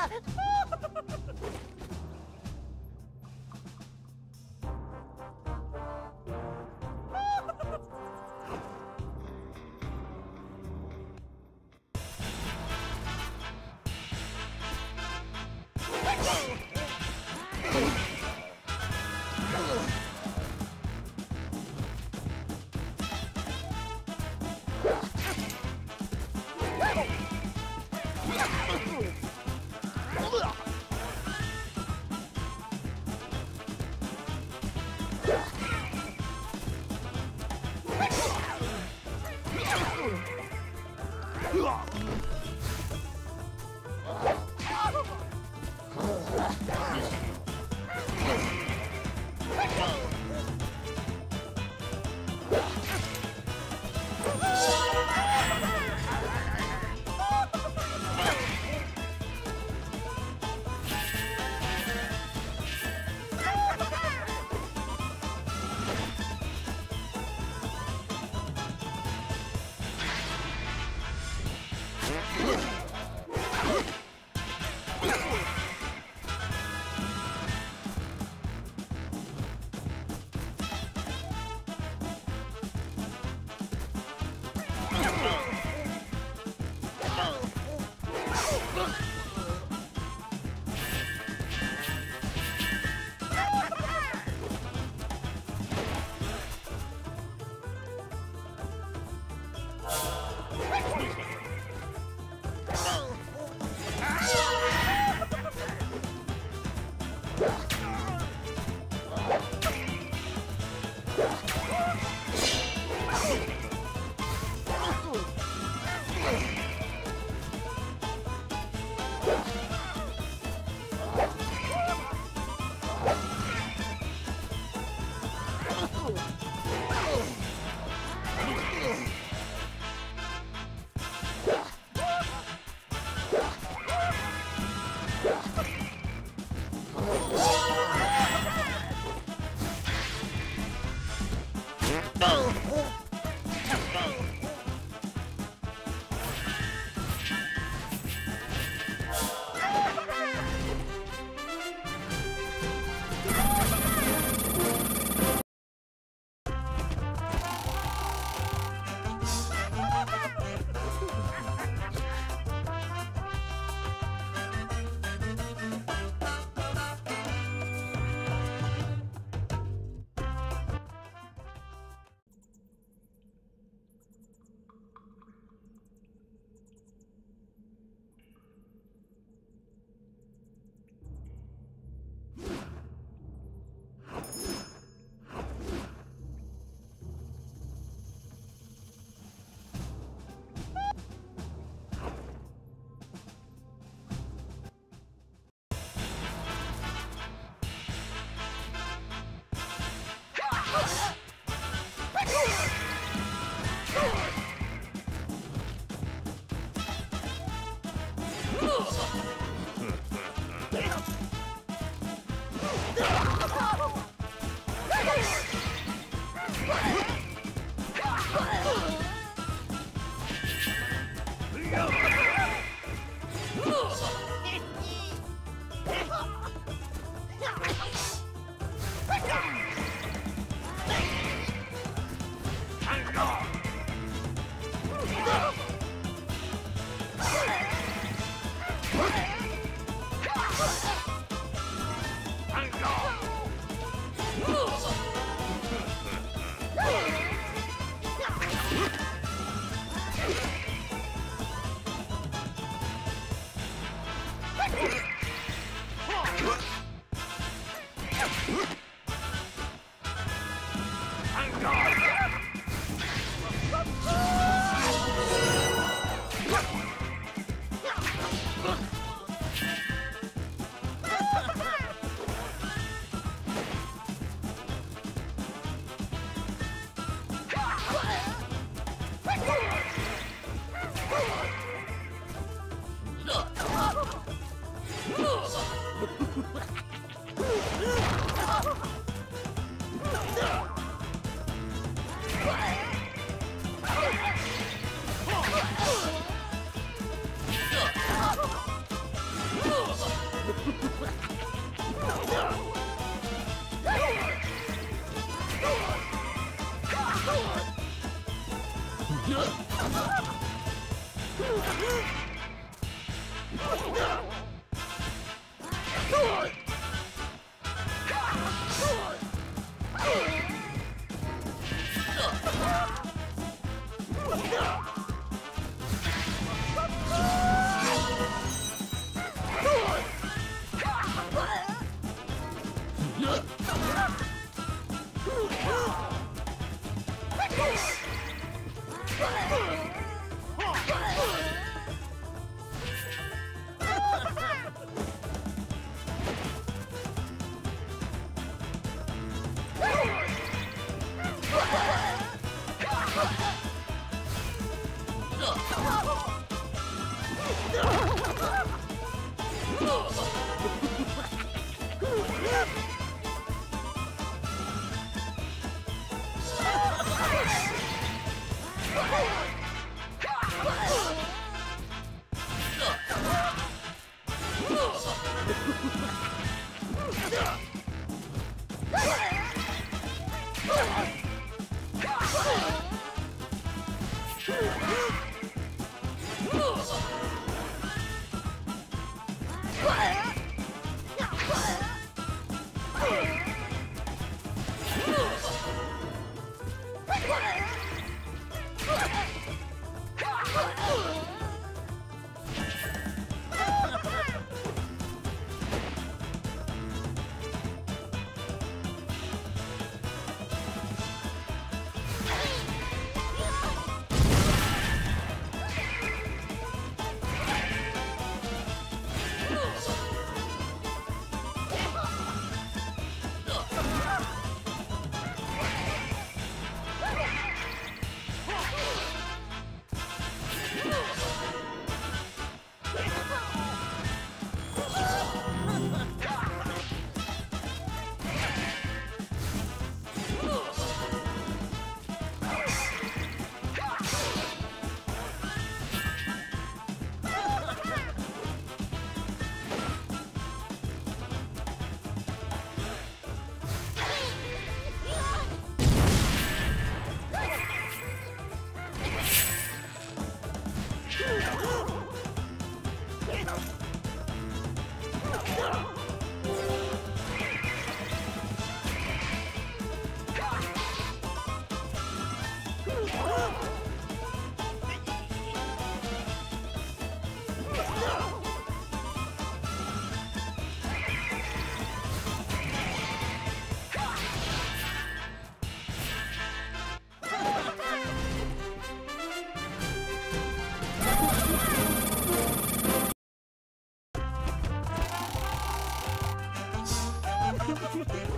Ah! Yeah. Ha ha ha!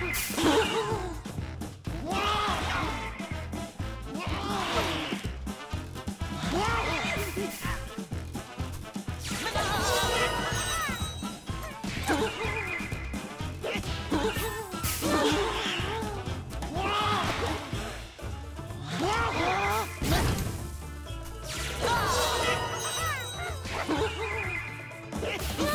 Let's go!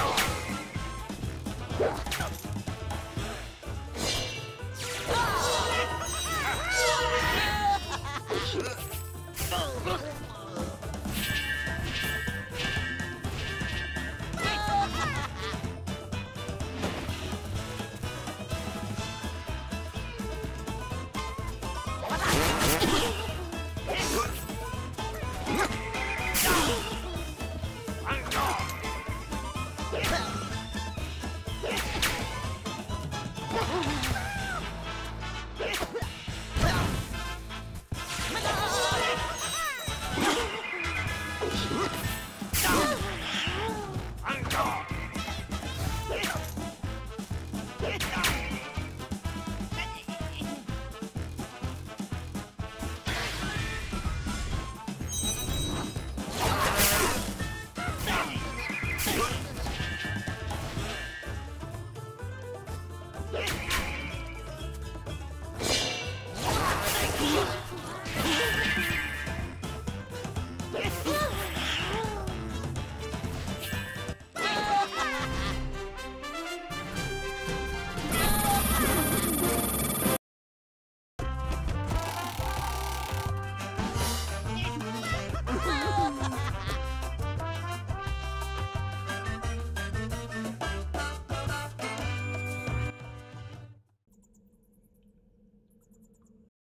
Oh!